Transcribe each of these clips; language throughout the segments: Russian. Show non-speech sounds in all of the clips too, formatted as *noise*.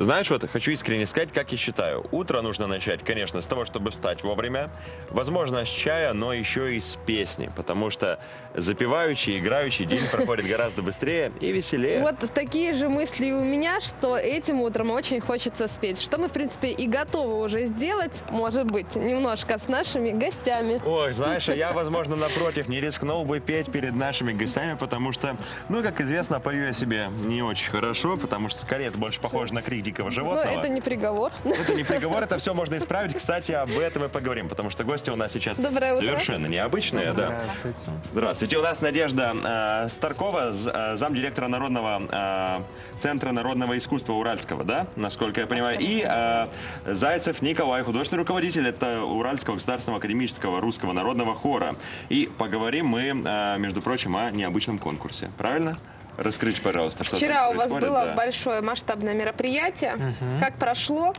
Знаешь, вот хочу искренне сказать, как я считаю. Утро нужно начать, конечно, с того, чтобы встать вовремя. Возможно, с чая, но еще и с песни. Потому что запивающий, играющий день *laughs* проходит гораздо быстрее и веселее. Вот такие же мысли у меня, что этим утром очень хочется спеть. Что мы, в принципе, и готовы уже сделать, может быть, немножко с нашими гостями. Ой, знаешь, а я, *laughs* возможно, напротив, не рискнул бы петь перед нашими гостями, потому что, ну, как известно, пою я себе не очень хорошо, потому что скорее это больше похоже на крик дикого Но животного. Ну, это не приговор. Это не приговор, это все можно исправить. Кстати, об этом и поговорим, потому что гости у нас сейчас Доброе утро. совершенно необычные. Да. Здравствуйте. Здравствуйте, у нас Надежда э, Старкова, з- э, замдиректора Народного э, центра народного искусства Уральского, да, насколько я понимаю, и э, Зайцев Николай, художественный руководитель это Уральского государственного академического русского народного хора. И поговорим мы, э, между прочим, о необычном конкурсе. Правильно? Раскрыть, пожалуйста, что Вчера там у вас было да. большое масштабное мероприятие. Как прошло?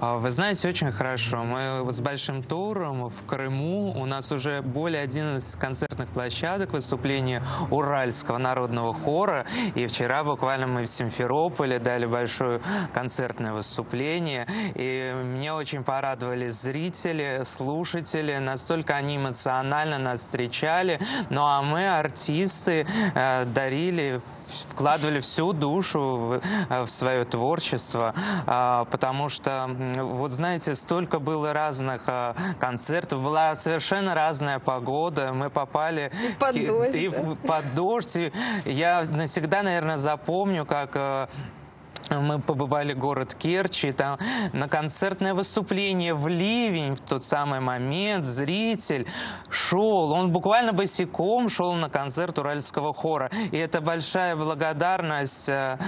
А, Вы знаете, очень хорошо. Мы с большим туром в Крыму. У нас уже более 11 концертных площадок выступления Уральского народного хора. И вчера буквально мы в Симферополе дали большое концертное выступление. И меня очень порадовали зрители, слушатели. Настолько они эмоционально нас встречали. Ну а мы, артисты, э, дарили, вкладывали всю душу в, э, свое творчество, а, потому что, м, вот знаете, столько было разных а, концертов, была совершенно разная погода, мы попали И под дождь, и да? под дождь. И Я навсегда, наверное, запомню, как э, мы побывали в город Керчь, и там на концертное выступление в ливень в тот самый момент зритель шел, он буквально босиком шел на концерт Уральского хора. И это большая благодарность э,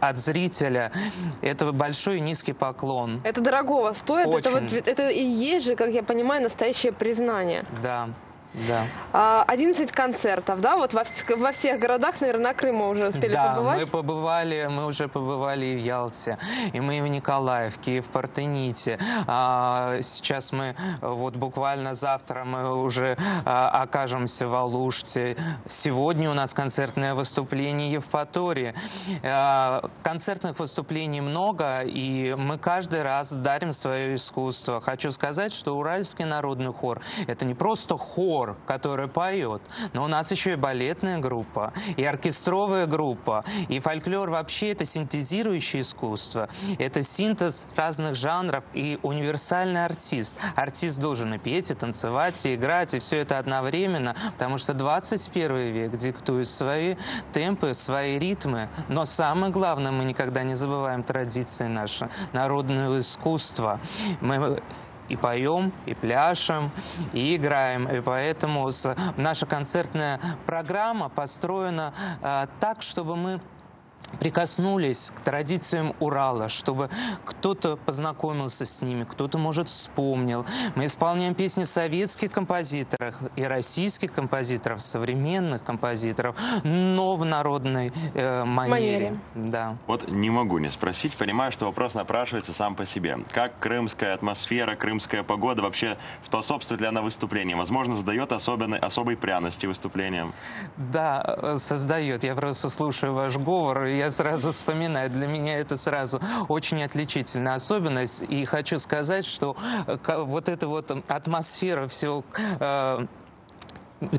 от зрителя. Это большой низкий поклон. Это дорогого стоит. Это, Очень. вот, это и есть же, как я понимаю, настоящее признание. Да, да. А, 11 концертов, да? Вот во, во всех городах, наверное, Крыма уже успели да, побывать. мы побывали, мы уже побывали и в Ялте, и мы и в Николаевке, и в Партените. А, сейчас мы, вот буквально завтра мы уже а, окажемся в Алуште. Сегодня у нас концертное выступление в Евпатории. А, концертных выступлений много, и мы каждый раз дарим свое искусство. Хочу сказать, что Уральский народный хор – это не просто хор, который поет, но у нас еще и балетная группа, и оркестровая группа, и фольклор вообще это синтезирующее искусство, это синтез разных жанров и универсальный артист. Артист должен и петь, и танцевать, и играть, и все это одновременно, потому что 21 век диктует свои темпы, свои ритмы, но самое главное, мы никогда не забываем традиции наши, народного искусства. Мы и поем, и пляшем, и играем. И поэтому наша концертная программа построена э, так, чтобы мы прикоснулись к традициям Урала, чтобы кто-то познакомился с ними, кто-то, может, вспомнил. Мы исполняем песни советских композиторов и российских композиторов, современных композиторов, но в народной э, манере. Манере. Да. Вот не могу не спросить, понимаю, что вопрос напрашивается сам по себе. Как крымская атмосфера, крымская погода вообще способствует ли она выступлениям? Возможно, задает особенной, особой пряности выступлениям? Да, э, создает. Я просто слушаю ваш говор, и я сразу вспоминаю. Для меня это сразу очень отличительная особенность. И хочу сказать, что вот эта вот атмосфера всего э,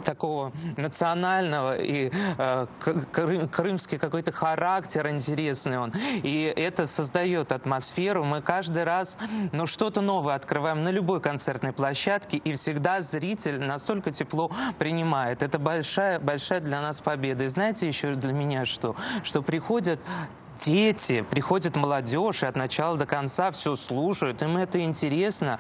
такого национального и э, крымский какой-то характер интересный он. И это создает атмосферу. Мы каждый раз ну, что-то новое открываем на любой концертной площадке, и всегда зритель настолько тепло принимает. Это большая, большая для нас победа. И знаете еще для меня что? Что приходят дети, приходит молодежь, и от начала до конца все слушают, им это интересно.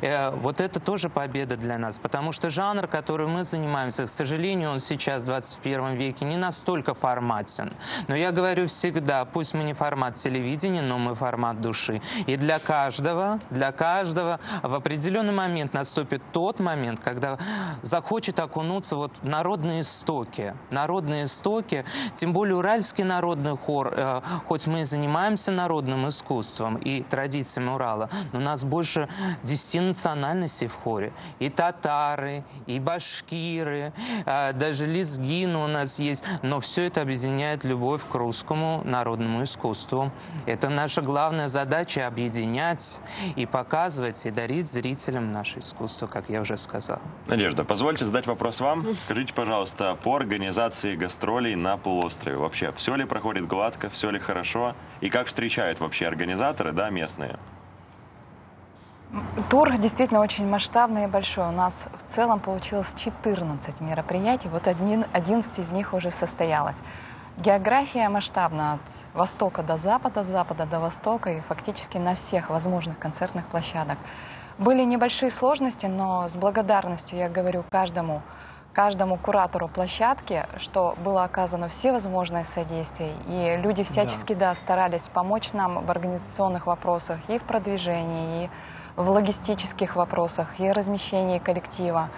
Э, Вот это тоже победа для нас, потому что жанр, который мы занимаемся, к сожалению, он сейчас в 21 веке не настолько форматен. Но я говорю всегда, пусть мы не формат телевидения, но мы формат души. И для каждого, для каждого в определенный момент наступит тот момент, когда захочет окунуться вот в народные истоки. Народные истоки, тем более Уральский народный хор, э, хоть мы и занимаемся народным искусством и традициями Урала, но у нас больше 10 национальностей в хоре. И татары, и башкиры, э, даже лезгины у нас есть. Но все это объединяет любовь к русскому народному искусству. Это наша главная задача – объединять и показывать, и дарить зрителям наше искусство, как я уже сказал. Надежда, позвольте задать вопрос вам. Скажите, пожалуйста, по организации гастролей на полуострове вообще, все ли проходит гладко, все ли хорошо? И как встречают вообще организаторы, да, местные? Тур действительно очень масштабный и большой. У нас в целом получилось 14 мероприятий, вот один, 11 из них уже состоялось. География масштабна от востока до запада, с запада до востока и фактически на всех возможных концертных площадок. Были небольшие сложности, но с благодарностью я говорю каждому, каждому куратору площадки, что было оказано все возможное содействие. И люди всячески да. Да, старались помочь нам в организационных вопросах и в продвижении, и в логистических вопросах, и размещении коллектива.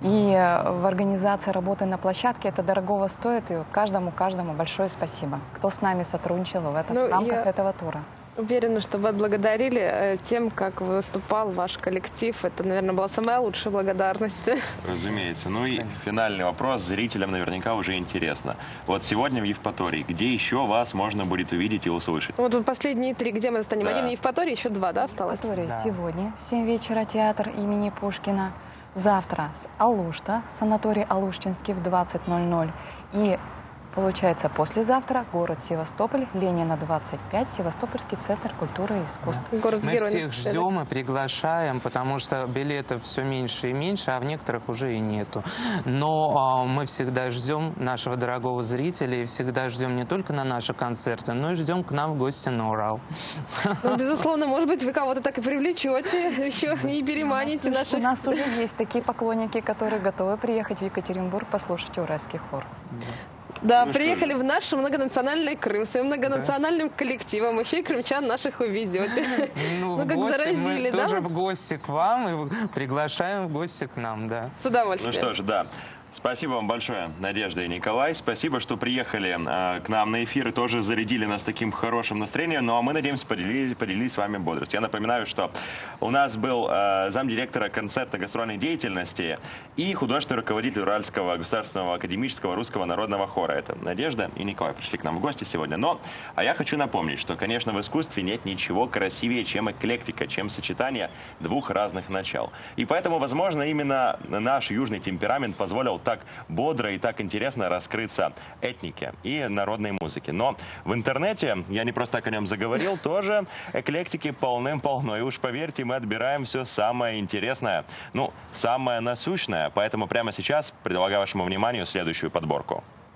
И э, в организации работы на площадке это дорогого стоит, и каждому, каждому большое спасибо, кто с нами сотрудничал в, этом, ну, в рамках я... этого тура. Уверена, что вы отблагодарили э, тем, как выступал ваш коллектив. Это, наверное, была самая лучшая благодарность. *laughs* Разумеется. Ну и финальный вопрос. Зрителям наверняка уже интересно. Вот сегодня в Евпатории. Где еще вас можно будет увидеть и услышать? Вот последние три. Где мы застанем? Да. Один в Евпатории, еще два, да, осталось? Евпатория да. сегодня в 7 вечера театр имени Пушкина. Завтра с Алушта, санаторий Алуштинский в 20.00. И Получается, послезавтра город Севастополь, Ленина 25, Севастопольский центр культуры и искусств. Да. Город Мы всех ждем и приглашаем, потому что билетов все меньше и меньше, а в некоторых уже и нету. Но э, мы всегда ждем нашего дорогого зрителя и всегда ждем не только на наши концерты, но и ждем к нам в гости на Урал. Ну, безусловно, может быть, вы кого-то так и привлечете еще и переманите наших... У нас уже есть такие поклонники, которые готовы приехать в Екатеринбург послушать уральский хор. Да, ну, приехали в наш многонациональный Крым, своим многонациональным да. коллективом. Еще и крымчан наших увезете. Ну, ну как заразили, мы да? тоже в гости к вам и приглашаем в гости к нам, да. С удовольствием. Ну что ж, да. Спасибо вам большое, Надежда и Николай. Спасибо, что приехали э, к нам на эфир и тоже зарядили нас таким хорошим настроением. Ну а мы, надеемся, поделились, поделились с вами бодростью. Я напоминаю, что у нас был э, замдиректора концерта гастрольной деятельности и художественный руководитель Уральского государственного академического русского народного хора. Это Надежда и Николай пришли к нам в гости сегодня. Но, а я хочу напомнить, что, конечно, в искусстве нет ничего красивее, чем эклектика, чем сочетание двух разных начал. И поэтому, возможно, именно наш южный темперамент позволил так бодро и так интересно раскрыться этнике и народной музыке. Но в интернете, я не просто так о нем заговорил, *laughs* тоже эклектики полным-полно. И уж поверьте, мы отбираем все самое интересное, ну, самое насущное. Поэтому прямо сейчас предлагаю вашему вниманию следующую подборку.